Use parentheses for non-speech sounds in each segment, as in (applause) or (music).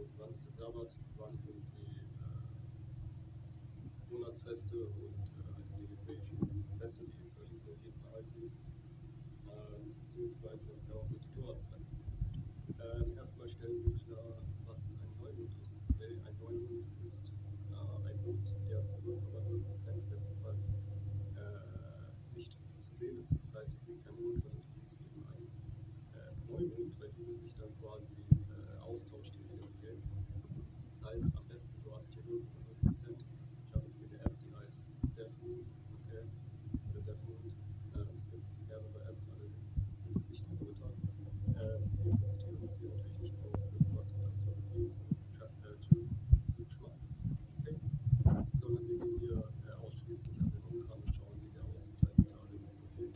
und wann ist der Sabbat, wann sind die äh, Monatsfeste und äh, also die hebräischen Feste, die Israeliten auf jeden Fall halten müssen, äh, beziehungsweise wenn sie auch mit der Tora zu halten. Ähm, erstmal stellen wir klar, was ein Neumond ist. Ein Neumond ist äh, ein Mond, der zu 0,0% bestenfalls äh, nicht zu sehen ist. Das heißt, du siehst keinen Mond, sondern du siehst eben einen äh, Neumond, weil dieser sich dann quasi austauscht hier wieder. Okay? Das heißt, am besten, du hast hier 0,0%. Ich habe jetzt hier eine App, die heißt DevMoon, okay? Oder DevMoon. Äh, es gibt mehrere Apps, allerdings nimmt sich die momentan. Äh, wir konzentrieren uns hier nicht auf irgendwas, das wir bringen zum, äh, zum, zum Geschmack, okay? Sondern wir gehen hier äh, ausschließlich an den Mond ran und schauen, wie der aussieht, halt die Tage ist, okay?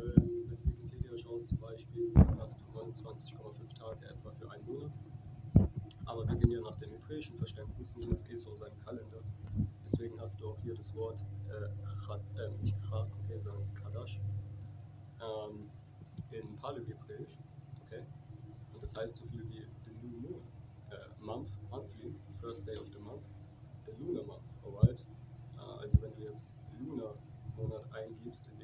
Ähm, wenn du Wikipedia schaust zum Beispiel, hast du 29,5 Tage etwa für einen Monat. Aber wir gehen ja nach dem hebräischen Nicht nach Esau seinem Kalender. Deswegen hast du auch hier das Wort, äh, äh, nicht Chad, okay, sondern Kadash, ähm, in Paleo-Hebräisch, okay? Und das heißt so viel wie the new moon, äh, month, monthly, first day of the month, the lunar month, alright? Äh, also wenn du jetzt Lunar Monat eingibst in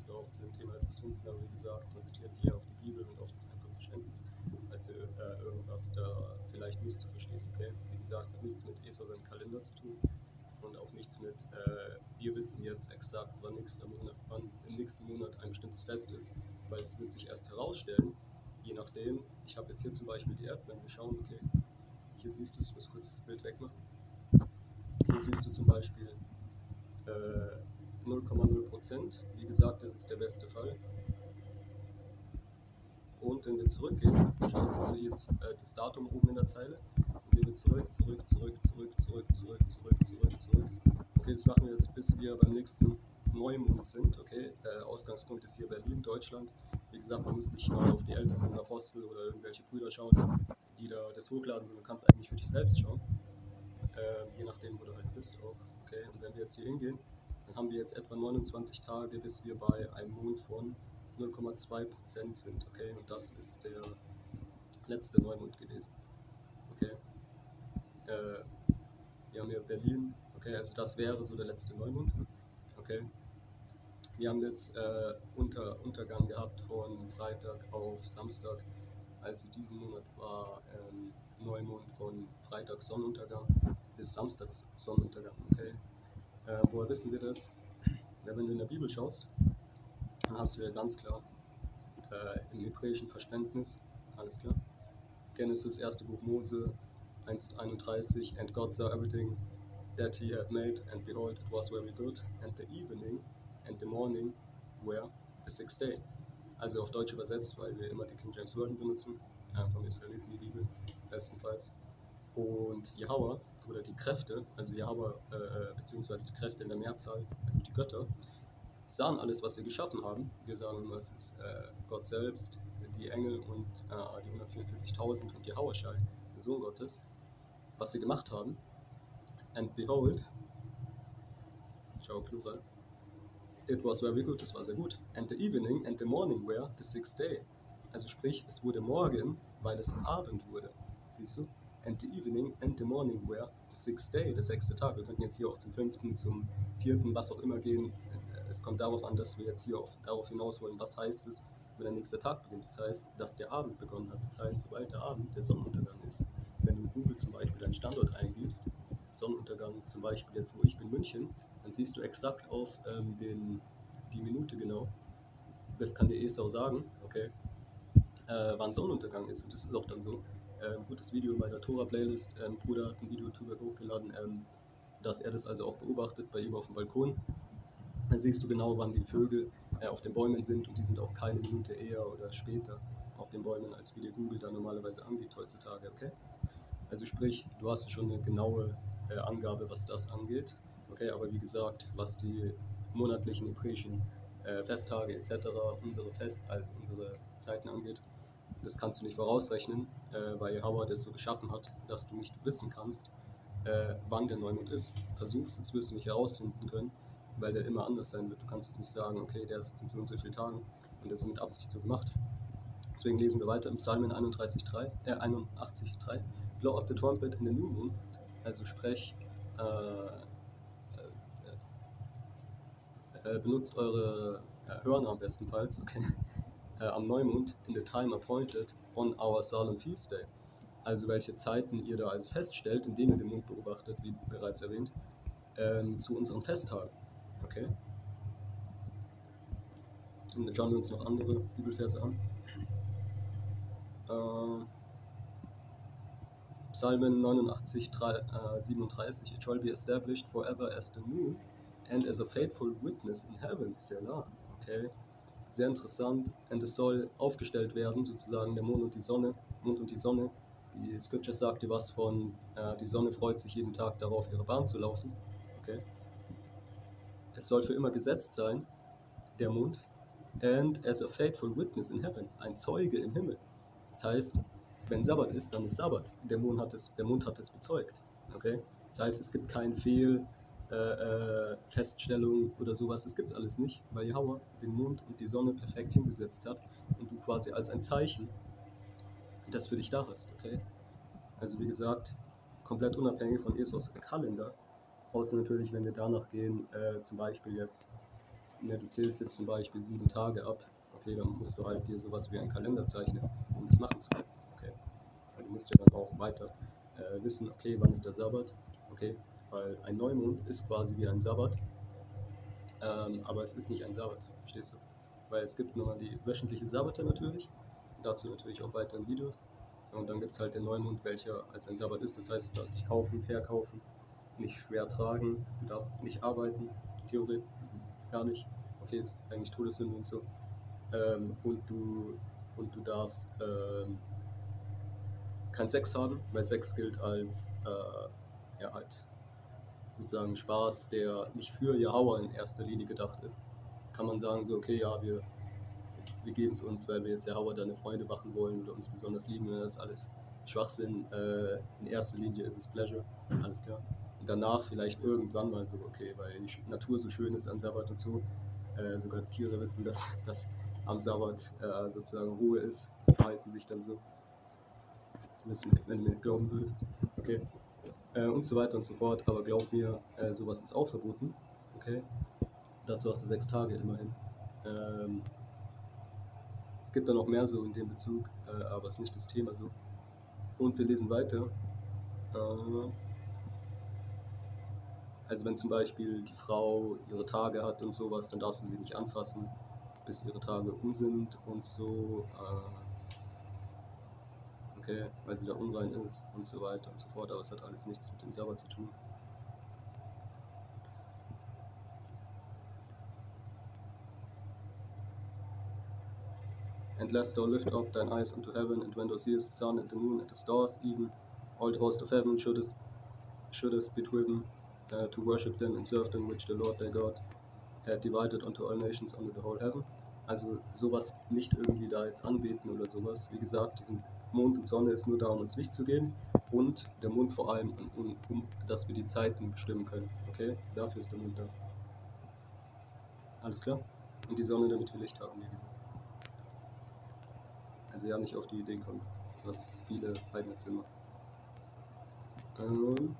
Wirst du auch zu dem Thema etwas aber wie gesagt, konzentriert eher auf die Bibel und auf das einfache Verständnis, als äh, irgendwas da vielleicht misszuverstehen, okay? Wie gesagt, hat nichts mit Esau seinem Kalender zu tun und auch nichts mit, äh, wir wissen jetzt exakt, wann, nächster Monat, wann im nächsten Monat ein bestimmtes Fest ist, weil es wird sich erst herausstellen, je nachdem, ich habe jetzt hier zum Beispiel die App, wenn wir schauen, okay, hier siehst du, ich muss kurz das Bild wegmachen, hier siehst du zum Beispiel äh, 0,0%, wie gesagt, das ist der beste Fall. Und wenn wir zurückgehen, schau, siehst du jetzt äh, das Datum oben in der Zeile. Und gehen wir zurück, zurück, zurück, zurück, zurück, zurück, zurück, zurück, zurück. Okay, das machen wir jetzt, bis wir beim nächsten Neumond sind. Okay, äh, Ausgangspunkt ist hier Berlin, Deutschland. Wie gesagt, man muss nicht mal auf die ältesten Apostel oder irgendwelche Brüder schauen, die da das hochladen, sondern du kannst eigentlich für dich selbst schauen. Äh, je nachdem, wo du halt bist auch. Okay, und wenn wir jetzt hier hingehen, haben wir jetzt etwa 29 Tage, bis wir bei einem Mond von 0,2% sind. Okay, und das ist der letzte Neumond gewesen. Okay, äh, wir haben hier Berlin. Okay, also das wäre so der letzte Neumond. Okay, wir haben jetzt äh, Unter, Untergang gehabt von Freitag auf Samstag. Also diesen Monat war ähm, Neumond von Freitag Sonnenuntergang bis Samstag Sonnenuntergang. Okay, äh, woher wissen wir das? Ja, wenn du in der Bibel schaust, dann hast du ja ganz klar äh, im hebräischen Verständnis, alles klar, Genesis, 1. Buch Mose 1,31 And God saw everything that he had made, and behold, it was very good, and the evening and the morning were the sixth day. Also auf Deutsch übersetzt, weil wir immer die King James Version benutzen, äh, vom Israeliten die Bibel bestenfalls. Und Jahwe oder die Kräfte, also Jahwe äh, beziehungsweise die Kräfte in der Mehrzahl, also die Götter, sahen alles, was wir geschaffen haben. Wir sagen immer, es ist äh, Gott selbst, die Engel und äh, die 144.000 und Jahwe Shai, der Sohn Gottes, was sie gemacht haben. And behold, schau Plural, it was very good, es war sehr gut. And the evening and the morning were the sixth day. Also sprich, es wurde morgen, weil es Abend wurde. Siehst du? And the evening and the morning were the sixth day, der sechste Tag. Wir könnten jetzt hier auch zum fünften, zum vierten, was auch immer gehen. Es kommt darauf an, dass wir jetzt hier auf, darauf hinaus wollen, was heißt es, wenn der nächste Tag beginnt. Das heißt, dass der Abend begonnen hat. Das heißt, sobald der Abend der Sonnenuntergang ist, wenn du in Google zum Beispiel deinen Standort eingibst, Sonnenuntergang zum Beispiel jetzt, wo ich bin, München, dann siehst du exakt auf ähm, den, die Minute genau, das kann dir Esau sagen, okay, äh, wann Sonnenuntergang ist. Und das ist auch dann so. Ein gutes Video in meiner Tora-Playlist. Ein Bruder hat ein Video drüber hochgeladen, ähm, dass er das also auch beobachtet bei ihm auf dem Balkon. Dann siehst du genau, wann die Vögel äh, auf den Bäumen sind und die sind auch keine Minute eher oder später auf den Bäumen, als wie der Google da normalerweise angeht heutzutage, okay? Also sprich, du hast schon eine genaue äh, Angabe, was das angeht, okay? Aber wie gesagt, was die monatlichen hebräischen äh, Festtage etc., unsere Fest, also unsere Zeiten angeht, das kannst du nicht vorausrechnen, äh, weil Howard es so geschaffen hat, dass du nicht wissen kannst, äh, wann der Neumond ist. Versuchst, das wirst du nicht herausfinden können, weil der immer anders sein wird. Du kannst jetzt nicht sagen, okay, der ist jetzt in so und so vielen Tagen und das ist mit Absicht so gemacht. Deswegen lesen wir weiter im Psalmen 31,3, äh, 81,3. blow up the trumpet in the new moon, also sprech, äh, äh, äh, benutzt eure äh, Hörner am bestenfalls, okay, (laughs) äh, am Neumond in the time appointed on our solemn feast day. Also welche Zeiten ihr da also feststellt, indem ihr den Mond beobachtet, wie bereits erwähnt, ähm, zu unseren Festtagen. Okay? Und dann schauen wir uns noch andere Bibelverse an. Äh, Psalmen 89, 3, äh, 37. It shall be established forever as the moon and as a faithful witness in heaven. Selah. Okay. Sehr interessant. Und es soll aufgestellt werden, sozusagen der Mond und die Sonne. Mond und die Sonne. Die Scripture sagt dir was von, äh, die Sonne freut sich jeden Tag darauf, ihre Bahn zu laufen. Okay. Es soll für immer gesetzt sein, der Mond. And as a faithful witness in heaven. Ein Zeuge im Himmel. Das heißt, wenn Sabbat ist, dann ist Sabbat. Der Mond hat es, der Mond hat es bezeugt. Okay? Das heißt, es gibt keine Fehlfeststellung äh, äh, oder sowas. Es gibt es alles nicht, weil Jahwe den Mond und die Sonne perfekt hingesetzt hat und du quasi als ein Zeichen das für dich da ist. Okay? Also wie gesagt, komplett unabhängig von Esos Kalender. Außer natürlich, wenn wir danach gehen, äh, zum Beispiel jetzt, ne, du zählst jetzt zum Beispiel sieben Tage ab, okay, dann musst du halt dir sowas wie einen Kalender zeichnen, um das machen zu können du musst ja dann auch weiter äh, wissen, okay, wann ist der Sabbat, okay, weil ein Neumond ist quasi wie ein Sabbat, ähm, aber es ist nicht ein Sabbat, verstehst du? Weil es gibt nochmal die wöchentliche Sabbate natürlich, dazu natürlich auch weiteren Videos. Und dann gibt es halt den Neumond, welcher als ein Sabbat ist. Das heißt, du darfst nicht kaufen, verkaufen, nicht schwer tragen, du darfst nicht arbeiten, theoretisch, gar nicht. Okay, ist eigentlich Todessünde und so. Ähm, und, du, und du darfst ähm, keinen Sex haben, weil Sex gilt als äh, ja, halt sozusagen Spaß, der nicht für Yahweh in erster Linie gedacht ist. Kann man sagen, so, okay, ja, wir, wir geben es uns, weil wir jetzt Yahweh deine Freunde machen wollen oder uns besonders lieben, das ist alles Schwachsinn. Äh, in erster Linie ist es Pleasure, alles klar. Und danach vielleicht irgendwann mal so, okay, weil die Natur so schön ist an Sabbat und so. Äh, sogar die Tiere wissen, dass, dass am Sabbat äh, sozusagen Ruhe ist, verhalten sich dann so wenn du mir glauben würdest. Okay. Äh, und so weiter und so fort. Aber glaub mir, äh, sowas ist auch verboten. Okay. Dazu hast du sechs Tage immerhin. Ähm, gibt da noch mehr so in dem Bezug, äh, aber ist nicht das Thema so. Und wir lesen weiter. Äh, also wenn zum Beispiel die Frau ihre Tage hat und sowas, dann darfst du sie nicht anfassen, bis ihre Tage um sind und so. Äh, okay, weil sie da unrein ist und so weiter und so fort, aber es hat alles nichts mit dem Sabbat zu tun. And lest thou lift up thine eyes unto heaven, and when thou seest the sun and the moon and the stars, even all the host of heaven shouldest, shouldest be driven uh, to worship them and serve them, which the Lord thy God had divided unto all nations under the whole heaven. Also sowas nicht irgendwie da jetzt anbeten oder sowas. Wie gesagt, die sind Mond und Sonne ist nur da, um uns Licht zu geben und der Mond vor allem, um, um, dass wir die Zeiten bestimmen können. Okay? Dafür ist der Mond da. Alles klar? Und die Sonne, damit wir Licht haben, wie gesagt. Also ja, nicht auf die Idee kommen, was viele Heiden jetzt machen. Ähm,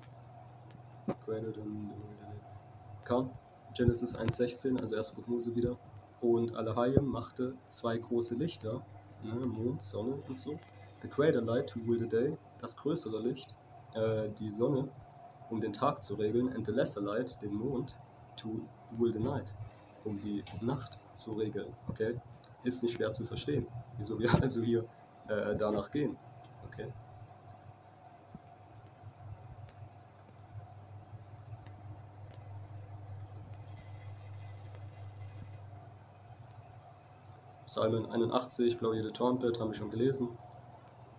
K. Genesis 1,16, also 1. Buch Mose wieder. Und Alahayim machte zwei große Lichter, ne, Mond, Sonne und so, The greater light to rule the day, das größere Licht, äh, die Sonne, um den Tag zu regeln, and the lesser light, den Mond, to rule the night, um die Nacht zu regeln. Okay? Ist nicht schwer zu verstehen, wieso wir (laughs) also hier äh, danach gehen. Okay? Psalmen 81, Blow Ye the Trumpet, haben wir schon gelesen.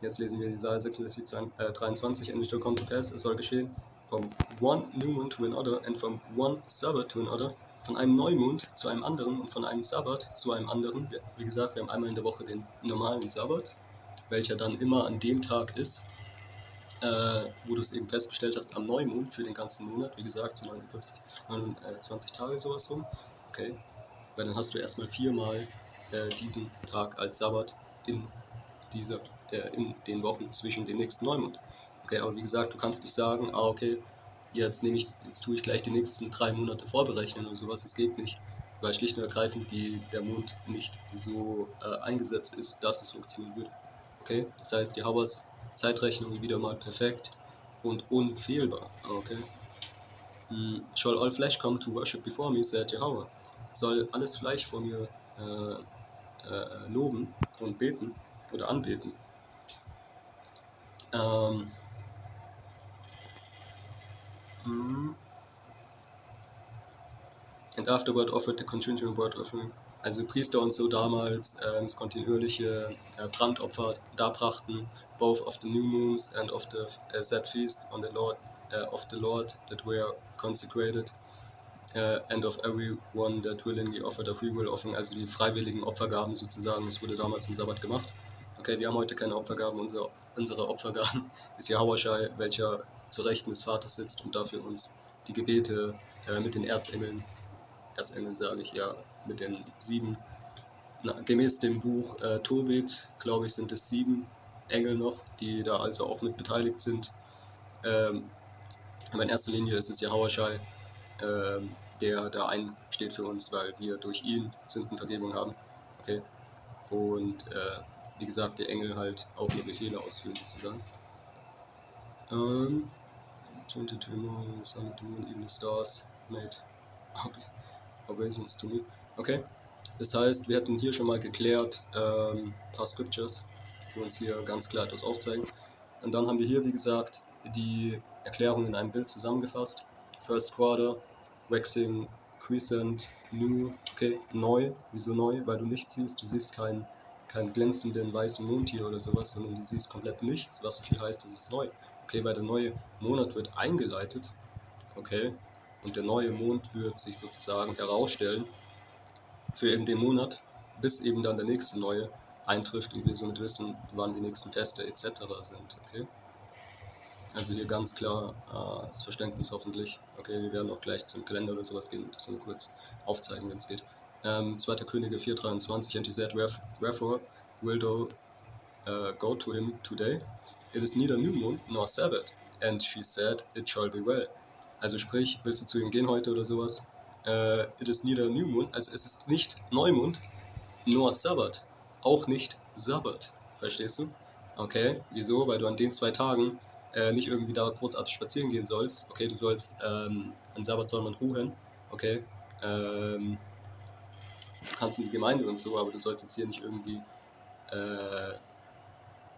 Jetzt lesen wir Jesaja 66, äh, 23, and it shall come to pass, es soll geschehen, from one new moon to another and from one Sabbath to another, von einem Neumond zu einem anderen und von einem Sabbat zu einem anderen. Wie gesagt, wir haben einmal in der Woche den normalen Sabbat, welcher dann immer an dem Tag ist, äh, wo du es eben festgestellt hast, am Neumond für den ganzen Monat, wie gesagt, so 59, 29 Tage sowas rum. Okay, weil dann hast du erstmal viermal äh, diesen Tag als Sabbat in dieser in den Wochen zwischen dem nächsten Neumond. Okay, aber wie gesagt, du kannst nicht sagen, ah, okay, jetzt nehme ich, jetzt tue ich gleich die nächsten drei Monate vorberechnen oder sowas. Das geht nicht, weil schlicht und ergreifend die, der Mond nicht so äh, eingesetzt ist, dass es funktionieren würde. Okay, das heißt, die Hauers Zeitrechnung wieder mal perfekt und unfehlbar. Okay. Hm, shall all flesh come to worship before me, said Jehovah. Soll alles Fleisch vor mir äh, äh, loben und beten oder anbeten. Ähm, mm, and afterward offered the continual word offering. Also Priester und so damals äh, das kontinuierliche äh, Brandopfer darbrachten, both of the new moons and of the uh, set feasts on the Lord uh, of the Lord that were consecrated uh, and of everyone that willingly offered a free will offering, also die freiwilligen Opfergaben sozusagen, das wurde damals im Sabbat gemacht. Okay, wir haben heute keine Opfergaben, unsere, unsere Opfergaben (laughs) ist Yahushai, welcher zu Rechten des Vaters sitzt und dafür uns die Gebete äh, mit den Erzengeln, Erzengeln sage ich ja, mit den sieben, na, gemäß dem Buch äh, Tobit, glaube ich, sind es sieben Engel noch, die da also auch mit beteiligt sind. Ähm, aber in erster Linie ist es Yahushai, ähm, der da einsteht für uns, weil wir durch ihn Sündenvergebung haben. Okay? Und äh, wie gesagt, der Engel halt auch nur Befehle ausführen sozusagen. Ähm, 22 more sun, the moon, even stars made obeisance to me. Okay, das heißt, wir hatten hier schon mal geklärt ähm, paar Scriptures, die uns hier ganz klar etwas aufzeigen. Und dann haben wir hier, wie gesagt, die Erklärung in einem Bild zusammengefasst. First Quarter, Waxing Crescent, New, okay, neu. Wieso neu? Weil du nichts siehst. Du siehst keinen, keinen glänzenden weißen Mond hier oder sowas, sondern du siehst komplett nichts, was so viel heißt, es ist neu. Okay, weil der neue Monat wird eingeleitet. Okay, und der neue Mond wird sich sozusagen herausstellen für eben den Monat, bis eben dann der nächste neue eintrifft und wir somit wissen, wann die nächsten Feste etc. sind. Okay? Also hier ganz klar äh, das Verständnis hoffentlich. Okay, wir werden auch gleich zum Kalender oder sowas gehen und das nur kurz aufzeigen, wenn es geht. Ähm, 2. Könige 4,23 And he said, Wherefore will thou uh, go to him today? It is neither new moon nor Sabbath. And she said, It shall be well. Also sprich, willst du zu ihm gehen heute oder sowas? Uh, it is neither new moon, also es ist nicht Neumond, nor Sabbath. Auch nicht Sabbat. Verstehst du? Okay, wieso? Weil du an den zwei Tagen äh, nicht irgendwie da großartig spazieren gehen sollst. Okay, du sollst, ähm, an Sabbat soll man ruhen, okay. Ähm, du kannst in die Gemeinde und so, aber du sollst jetzt hier nicht irgendwie, äh,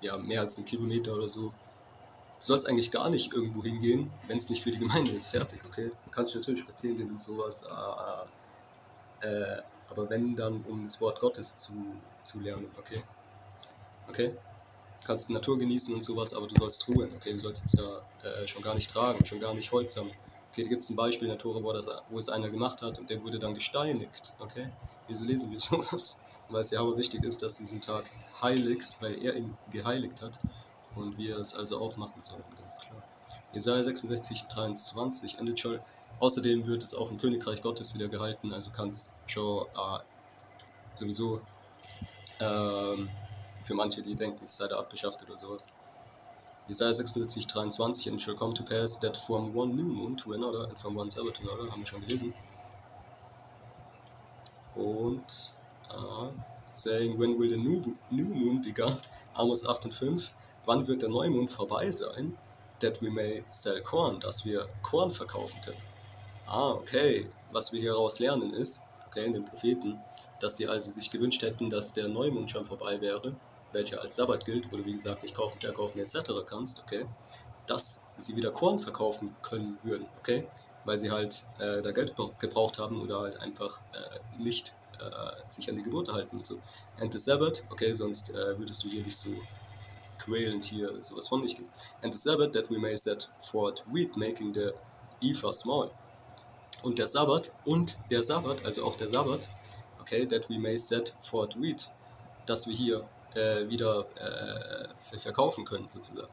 ja, mehr als einen Kilometer oder so. Du sollst eigentlich gar nicht irgendwo hingehen, wenn es nicht für die Gemeinde ist. Fertig, okay? Du kannst natürlich spazieren gehen und sowas, äh, äh, aber wenn dann, um das Wort Gottes zu, zu lernen, okay? Okay? kannst die Natur genießen und sowas, aber du sollst ruhen, okay? Du sollst jetzt da äh, schon gar nicht tragen, schon gar nicht Holz sammeln. Okay, da gibt es ein Beispiel in der Tore, wo, das, wo es einer gemacht hat und der wurde dann gesteinigt, okay? Wieso lesen wir (laughs) sowas? Weil es ja aber wichtig ist, dass diesen Tag heiligst, weil er ihn geheiligt hat und wir es also auch machen sollten, ganz klar. Jesaja 66, 23 endet schon. Außerdem wird es auch im Königreich Gottes wieder gehalten, also kann es schon äh, sowieso ähm, für manche, die denken, es sei da abgeschafft oder sowas. Jesaja 76, 23, and it come to pass that from one new moon to another and from one Sabbath to another, haben wir schon gelesen. Und uh, saying, when will the new, new moon begin? Amos 8 und 5, wann wird der Neumond vorbei sein? That we may sell corn, dass wir Korn verkaufen können. Ah, okay. Was wir hieraus lernen ist, okay, in den Propheten, dass sie also sich gewünscht hätten, dass der Neumond schon vorbei wäre, welcher als Sabbat gilt, wo du wie gesagt nicht kaufen, verkaufen etc. kannst, okay, dass sie wieder Korn verkaufen können würden, okay, weil sie halt äh, da Geld gebraucht haben oder halt einfach äh, nicht äh, sich an die Gebote halten und so. And the Sabbath, okay, sonst äh, würdest du hier nicht so quälend hier sowas von nicht geben. And the Sabbath that we may set forth wheat, making the Ephah small. Und der Sabbat und der Sabbat, also auch der Sabbat, okay, that we may set forth wheat, dass wir hier äh, wieder äh, verkaufen können, sozusagen.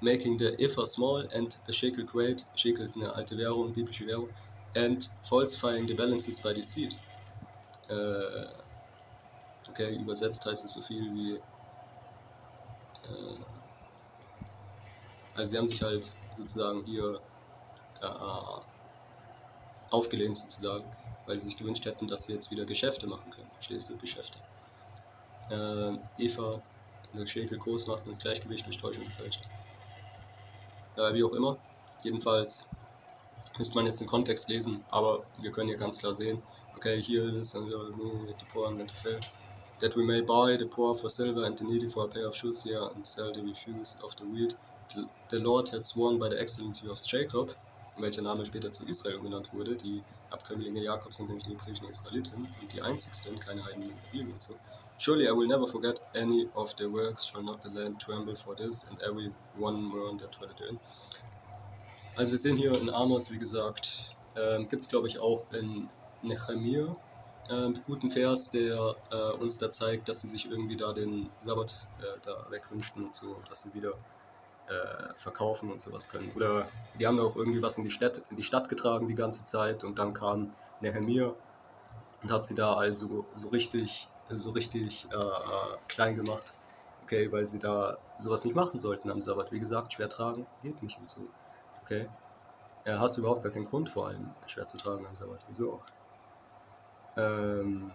Making the Ephah small and the shekel great. Shekel ist eine alte Währung, biblische Währung. And falsifying the balances by deceit. Äh, okay, übersetzt heißt es so viel wie. Äh, Also sie haben sich halt sozusagen hier äh, aufgelehnt sozusagen, weil sie sich gewünscht hätten, dass sie jetzt wieder Geschäfte machen können. Verstehst du? Geschäfte. Äh, Eva, der Schäkelkurs macht das Gleichgewicht durch Täuschung und Fälschung. Äh, wie auch immer. Jedenfalls müsste man jetzt den Kontext lesen, aber wir können hier ganz klar sehen, okay, here it is, and the poor and the fair, that we may buy the poor for silver and the needy for a pair of shoes here and sell the refused of the wheat. The Lord had sworn by the excellency of Jacob, welcher Name später zu Israel genannt wurde. Die Abkömmlinge Jakobs sind nämlich die hebräischen Israeliten und die einzigsten, keine Heiden in der Bibel und so. Surely I will never forget any of their works, shall not the land tremble for this, and every one mourn dwelleth therein. Also wir sehen hier in Amos, wie gesagt, ähm, gibt es glaube ich auch in Nehemiah äh, guten Vers, der äh, uns da zeigt, dass sie sich irgendwie da den Sabbat äh, da wegwünschten und so, dass sie wieder äh, verkaufen und sowas können. Oder die haben auch irgendwie was in die, Stadt, in die Stadt getragen die ganze Zeit und dann kam Nehemiah und hat sie da also so richtig, so richtig äh, äh, klein gemacht. Okay, weil sie da sowas nicht machen sollten am Sabbat. Wie gesagt, schwer tragen geht nicht und so. Okay. Ja, hast du überhaupt gar keinen Grund vor allem schwer zu tragen am Sabbat. Wieso auch? Ähm,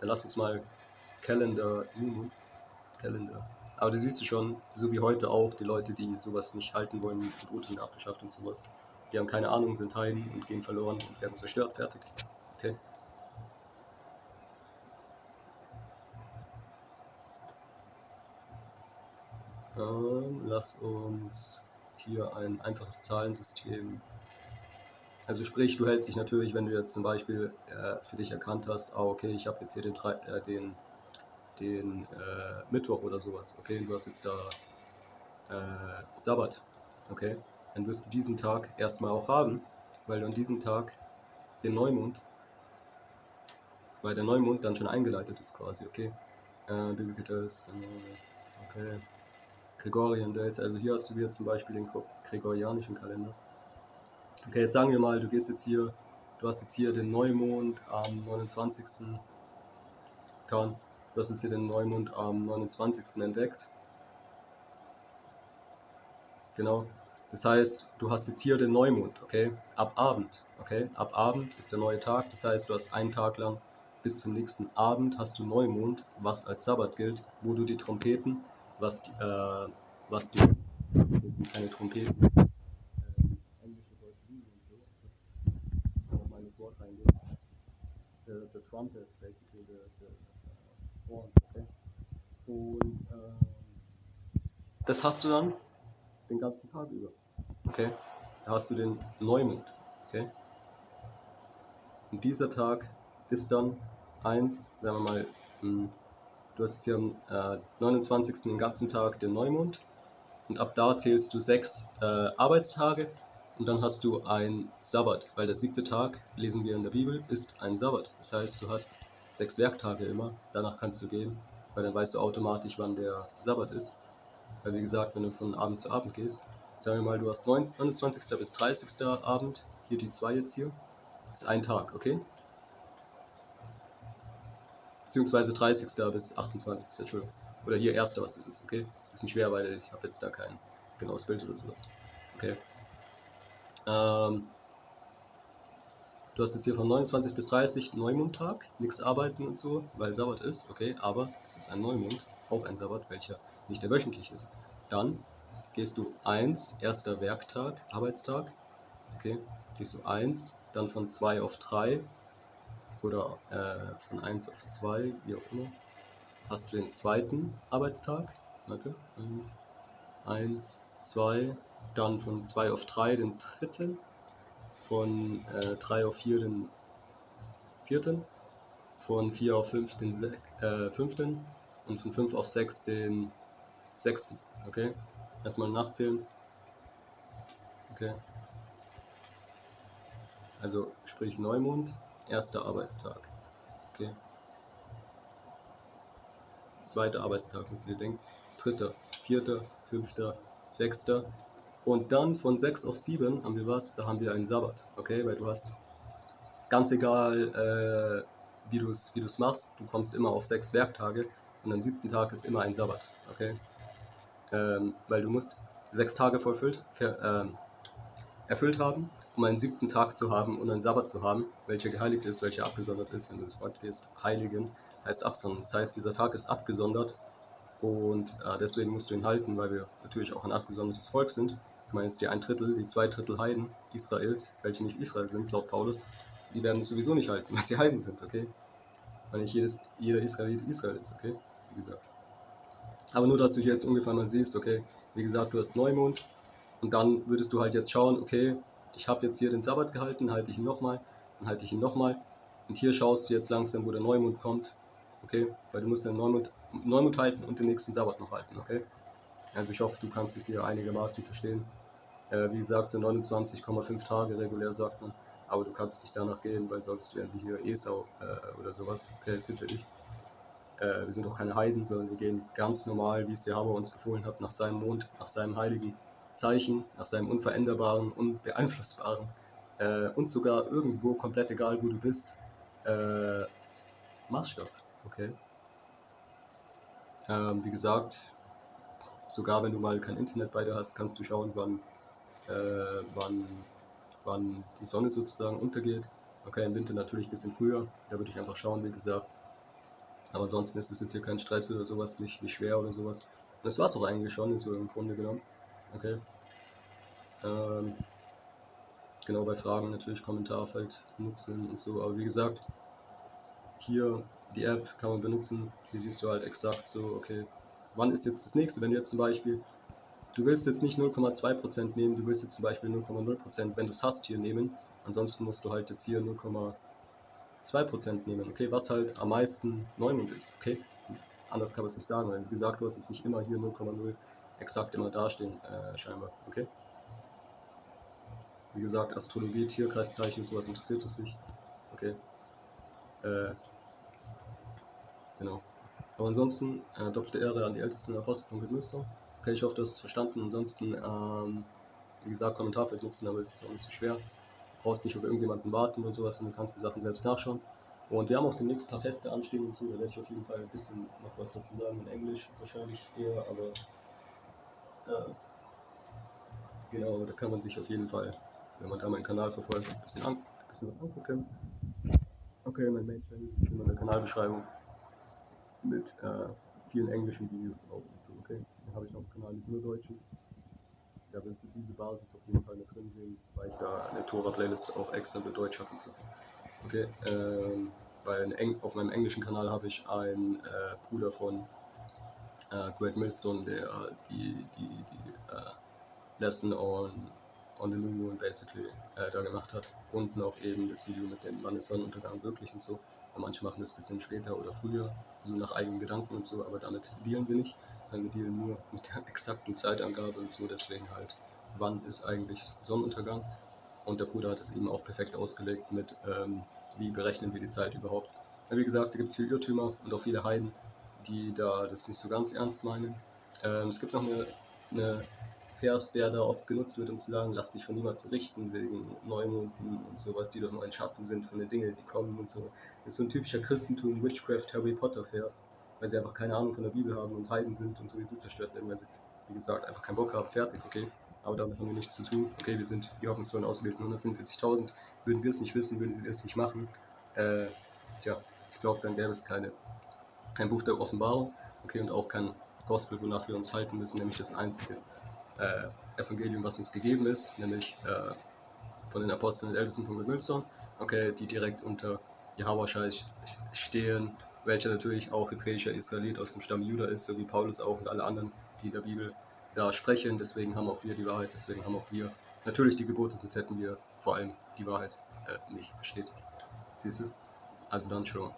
dann lass uns mal Calendar New Calendar. Aber da siehst du schon, so wie heute auch, die Leute, die sowas nicht halten wollen, die Routinen abgeschafft und sowas. Die haben keine Ahnung, sind Heiden und gehen verloren und werden zerstört, fertig. Okay. Ähm, lass uns hier ein einfaches Zahlensystem also sprich, du hältst dich natürlich, wenn du jetzt zum Beispiel äh, für dich erkannt hast, ah, okay, ich habe jetzt hier den, äh, den, den äh, Mittwoch oder sowas, okay, du hast jetzt da äh, Sabbat, okay, dann wirst du diesen Tag erstmal auch haben, weil du an diesem Tag den Neumond, weil der Neumond dann schon eingeleitet ist quasi, okay, äh, Dates, äh, okay, Gregorian Dates, also hier hast du wieder zum Beispiel den gregorianischen Kalender, Okay, jetzt sagen wir mal, du gehst jetzt hier, du hast jetzt hier den Neumond am 29. Kann, jetzt hier den Neumond am 29. entdeckt. Genau. Das heißt, du hast jetzt hier den Neumond, okay? Ab Abend, okay? Ab Abend ist der neue Tag. Das heißt, du hast einen Tag lang bis zum nächsten Abend hast du Neumond, was als Sabbat gilt, wo du die Trompeten, was, äh, was du, das sind keine Trompeten, the trumpets, basically the, the okay? Und ähm, das hast du dann den ganzen Tag über, okay? Da hast du den Neumond, okay? Und dieser Tag ist dann eins, sagen wir mal, mh, hm, du hast jetzt hier am äh, 29. den ganzen Tag den Neumond und ab da zählst du sechs äh, Arbeitstage und dann hast du ein Sabbat, weil der siebte Tag, lesen wir in der Bibel, ist ein Sabbat. Das heißt, du hast sechs Werktage immer, danach kannst du gehen, weil dann weißt du automatisch, wann der Sabbat ist. Weil wie gesagt, wenn du von Abend zu Abend gehst, sagen wir mal, du hast 29. bis 30. Abend, hier die zwei jetzt hier, ist ein Tag, okay? Beziehungsweise 30. bis 28. Entschuldigung. Oder hier erster, was das ist, okay? Ist ein bisschen schwer, weil ich habe jetzt da kein genaues Bild oder sowas. Okay. Ähm, du hast jetzt hier von 29 bis 30 Neumondtag, nichts arbeiten und so, weil Sabbat ist, okay, aber es ist ein Neumond, auch ein Sabbat, welcher nicht der wöchentliche ist. Dann gehst du 1, erster Werktag, Arbeitstag, okay, gehst du 1, dann von 2 auf 3 oder äh, von 1 auf 2, wie auch immer, hast du den zweiten Arbeitstag, warte, 1, 1, 2, dann von 2 auf 3 den dritten, von 3 äh, auf 4 den vierten, von 4 auf 5 den Sek äh, fünften und von 5 auf 6 den sechsten. Okay? Erstmal nachzählen. Okay. Also sprich Neumond, erster Arbeitstag. Okay. Zweiter Arbeitstag, müsst ihr denken. Dritter, vierter, fünfter, sechster, und dann von 6 auf 7 haben wir was? Da haben wir einen Sabbat. Okay, weil du hast ganz egal, äh, wie du es wie machst, du kommst immer auf 6 Werktage und am siebten Tag ist immer ein Sabbat. Okay, ähm, weil du musst sechs Tage vollfüllt, ver, äh, erfüllt haben, um einen siebten Tag zu haben und einen Sabbat zu haben, welcher geheiligt ist, welcher abgesondert ist, wenn du ins Wort gehst. Heiligen heißt absondern. Das heißt, dieser Tag ist abgesondert und äh, deswegen musst du ihn halten, weil wir natürlich auch ein abgesondertes Volk sind. Ich meine jetzt die ein Drittel, die zwei Drittel Heiden Israels, welche nicht Israel sind, laut Paulus, die werden es sowieso nicht halten, (laughs) weil sie Heiden sind, okay? Weil nicht jedes, jeder Israelit Israel ist, okay? Wie gesagt. Aber nur, dass du hier jetzt ungefähr mal siehst, okay, wie gesagt, du hast Neumond, und dann würdest du halt jetzt schauen, okay, ich habe jetzt hier den Sabbat gehalten, halte ich ihn nochmal, dann halte ich ihn nochmal. Und hier schaust du jetzt langsam, wo der Neumond kommt. Okay, weil du musst den Neumond, Neumond halten und den nächsten Sabbat noch halten, okay? Also ich hoffe, du kannst es hier einigermaßen verstehen. Äh, wie gesagt, so 29,5 Tage regulär sagt man. Aber du kannst nicht danach gehen, weil sonst wären wir hier Esau äh, oder sowas. Okay, sind wir nicht. Äh, wir sind auch keine Heiden, sondern wir gehen ganz normal, wie es der uns befohlen hat, nach seinem Mond, nach seinem Heiligen Zeichen, nach seinem unveränderbaren, unbeeinflussbaren äh, und sogar irgendwo, komplett egal wo du bist, äh, Maßstab. Okay? Ähm, wie gesagt, sogar wenn du mal kein Internet bei dir hast, kannst du schauen, wann, äh, wann, wann die Sonne sozusagen untergeht. Okay, im Winter natürlich ein bisschen früher, da würde ich einfach schauen, wie gesagt. Aber ansonsten ist es jetzt hier kein Stress oder sowas, nicht, nicht schwer oder sowas. Und das war es auch eigentlich schon, so im Grunde genommen. Okay. Ähm, genau bei Fragen natürlich Kommentarfeld nutzen und so. Aber wie gesagt, hier die App kann man benutzen. Hier siehst du halt exakt so, okay, wann ist jetzt das nächste? Wenn du jetzt zum Beispiel, du willst jetzt nicht 0,2% nehmen, du willst jetzt zum Beispiel 0,0%, wenn du es hast, hier nehmen. Ansonsten musst du halt jetzt hier 0,2% nehmen, okay, was halt am meisten Neumond ist, okay? Anders kann man es nicht sagen, weil wie gesagt, du hast jetzt nicht immer hier 0,0 exakt immer dastehen, äh, scheinbar. Okay? Wie gesagt, Astrologie, Tierkreiszeichen sowas interessiert es nicht. Okay. Äh, genau. Aber ansonsten, äh, doppelte Ehre an die ältesten Apostel von Gudmüster. Okay, ich hoffe, du hast es verstanden. Ansonsten, ähm, wie gesagt, Kommentarfeld nutzen, aber ist jetzt auch nicht so schwer. Du brauchst nicht auf irgendjemanden warten oder sowas und du kannst die Sachen selbst nachschauen. Und wir haben auch demnächst ein paar Teste anstehen und so, da werde ich auf jeden Fall ein bisschen noch was dazu sagen in Englisch, wahrscheinlich eher, aber ja. Genau, da kann man sich auf jeden Fall, wenn man da meinen Kanal verfolgt, ein bisschen, an, ein bisschen was angucken. Okay, mein Main Channel ist immer in der Kanalbeschreibung mit äh, vielen englischen Videos auch so, okay? Dann habe ich noch einen Kanal mit nur deutschen. Da wirst du diese Basis auf jeden Fall mit drin sehen, weil ich da eine Tora-Playlist auch extra mit Deutsch habe und so. Okay, ähm, weil auf meinem englischen Kanal habe ich einen äh, Bruder von äh, Greg Millstone, der die, die, die äh, Lesson on, on the New Moon basically äh, da gemacht hat. Und noch eben das Video mit dem Wann ist Sonnenuntergang wirklich und so. Manche machen das ein bisschen später oder früher, so nach eigenen Gedanken und so, aber damit dealen wir nicht, sondern wir dealen nur mit der exakten Zeitangabe und so, deswegen halt, wann ist eigentlich Sonnenuntergang. Und der Bruder hat es eben auch perfekt ausgelegt mit, ähm, wie berechnen wir die Zeit überhaupt. Ja, wie gesagt, da gibt es viele Irrtümer und auch viele Heiden, die da das nicht so ganz ernst meinen. Ähm, es gibt noch eine, eine Vers, der da oft genutzt wird, um zu sagen, lass dich von niemandem richten wegen Neumonden und sowas, die doch nur ein Schatten sind von den Dingen, die kommen und so. Das ist so ein typischer Christentum, Witchcraft, Harry Potter Vers, weil sie einfach keine Ahnung von der Bibel haben und Heiden sind und sowieso zerstört werden, weil sie, wie gesagt, einfach keinen Bock haben, fertig, okay? Aber damit haben wir nichts zu tun. Okay, wir sind die hoffnungsvollen Ausgewählten 145.000. Würden wir es nicht wissen, würden sie es nicht machen. Äh, tja, ich glaube, dann gäbe es keine kein Buch der Offenbarung, okay, und auch kein Gospel, wonach wir uns halten müssen, nämlich das einzige äh, Evangelium, was uns gegeben ist, nämlich äh, von den Aposteln und Ältesten von Gemülzern, okay, die direkt unter Jehovah stehen, welcher natürlich auch hebräischer Israelit aus dem Stamm Juda ist, so wie Paulus auch und alle anderen, die in der Bibel da sprechen. Deswegen haben auch wir die Wahrheit, deswegen haben auch wir natürlich die Gebote, sonst hätten wir vor allem die Wahrheit äh, nicht. Verstehst du? Also dann schon.